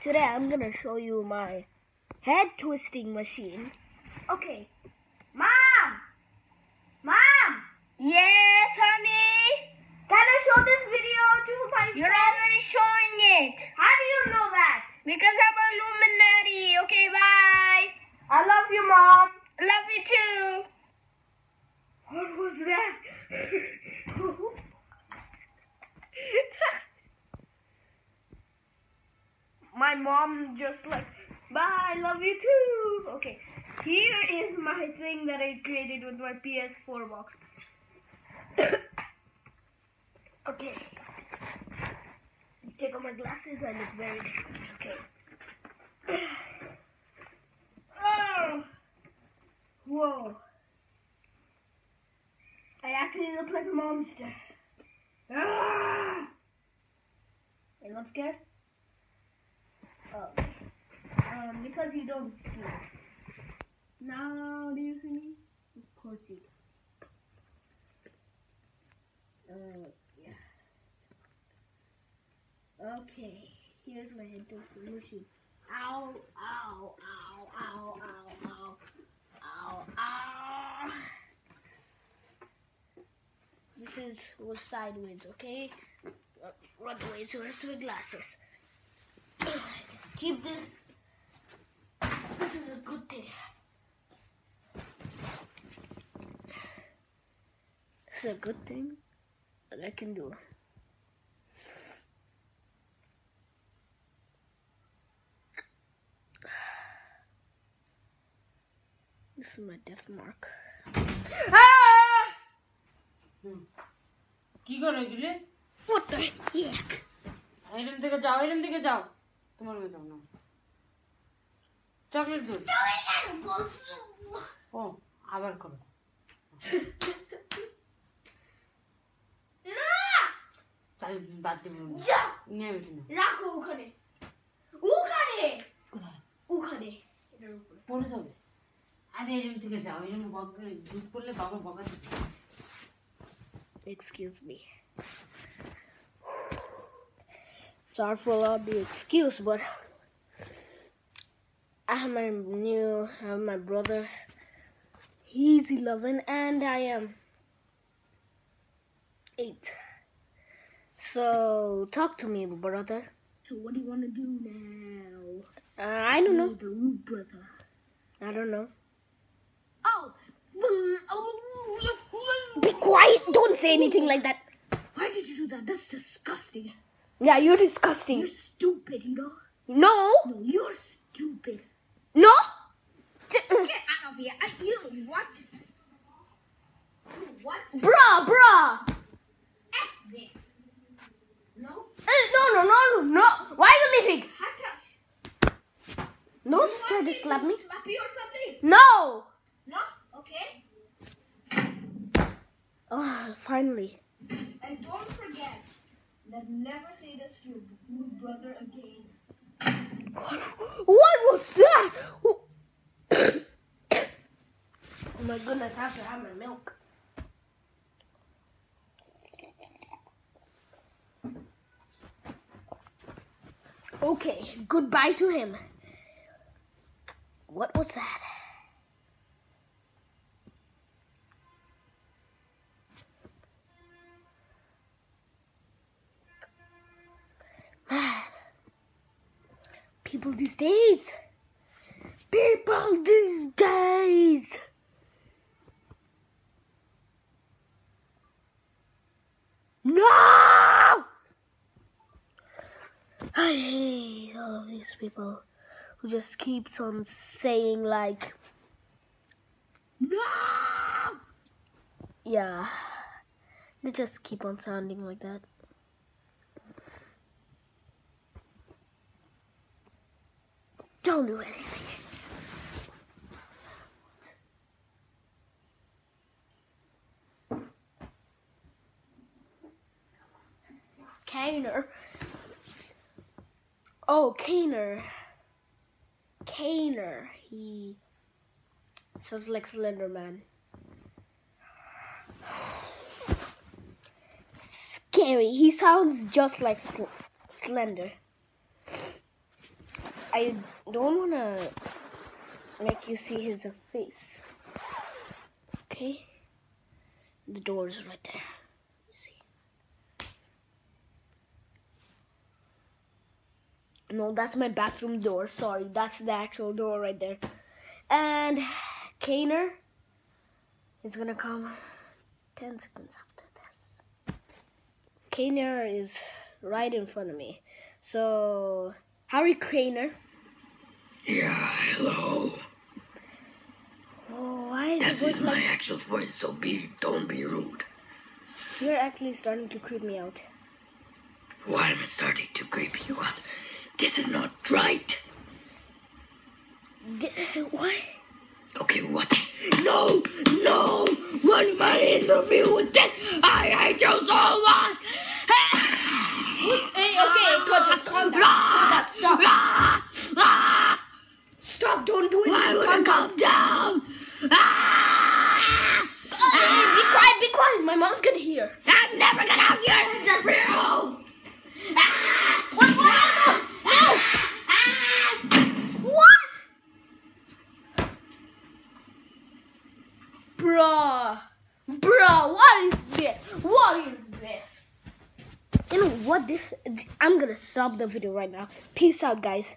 Today I'm gonna show you my head twisting machine. Okay. Mom! Mom! Yes, honey. Can I show this video to my You're friends? already showing it. How do you know that? Because I'm Illuminati. Okay, bye. I love you, Mom. Love you too. What was that? My mom just like, bye, I love you too. Okay, here is my thing that I created with my PS4 box. okay. Take off my glasses, I look very different. Okay. oh! Whoa. I actually look like a monster. Ah! Are you not scared? Oh. Um, because you don't see. Now, do you see me? Of course you do. Uh, yeah. Okay, here's my twisting machine. Ow, ow, ow, ow, ow, ow, ow, ow. This is was sideways, okay? Run away to rest my glasses. Keep this. This is a good thing. This is a good thing that I can do. This is my death mark. Ah! কি করে গেলে What the heck? এরম থেকে যাও এরম থেকে যাও তোমার মে যাও না। চকলেট দুধ। ও আবার করো তাহলে বাদ দেবো। যা! নিয়ে বেশি না রাখো ওখানে। ওখানে! কোথায়? ওখানে। পড়ে যাবে। আরে এরম থেকে যাও। এরম বকা দুধ পড়লে বাবা বকা দিচ্ছে। Excuse me. Sorry for all the excuse, but I have my new, I have my brother. He's 11 and I am 8. So, talk to me, brother. So, what do you want to do now? Uh, I don't know. The root brother. I don't know. Oh! Be quiet! Don't say anything like that. Why did you do that? That's disgusting. Yeah, you're disgusting. You're stupid, you know? No! No, you're stupid. No! Get out of here. I, you know what? You what? bruh, bruh! F this. No? Eh, No, no, no, no, no! Why are you leaving? Hatash. No, You try to me slap me. Slap you or something? No! No? Okay. Oh, finally. And don't forget that never say this to your brother again. What was that? oh my goodness, I have to have my milk. Okay, goodbye to him. What was that? People these days. People these days. No! I hate all of these people who just keeps on saying like, No! yeah. They just keep on sounding like that. Don't do anything. Kaner. Oh, Kaner. Kaner. He sounds like Slender Man. Scary. He sounds just like Sl- Slender. I don't wanna make you see his face. Okay? The door's right there. See? No, that's my bathroom door. Sorry, that's the actual door right there. And Kaner is gonna come 10 seconds after this. Kaner is right in front of me. So, Harry Craner. Yeah, hello. Oh, why is voice is my actual voice, so be don't be rude. You're actually starting to creep me out. Why am I starting to creep you out? This is not right. D- Why? Okay, what? No, no! What my interview with this? I hate you so much! Hey, okay, coaches, calm down. Calm down. Stop. Ah! Ah! Stop. Don't do it. Why would calm I down. calm down? Ah! Hey, be quiet. Be quiet. My mom's gonna hear. I'm never gonna your interview! Ah! What? What? No. Ah! What? Bruh. Bruh, what is this? What is this? You know what this I'm gonna stop the video right now. Peace out guys.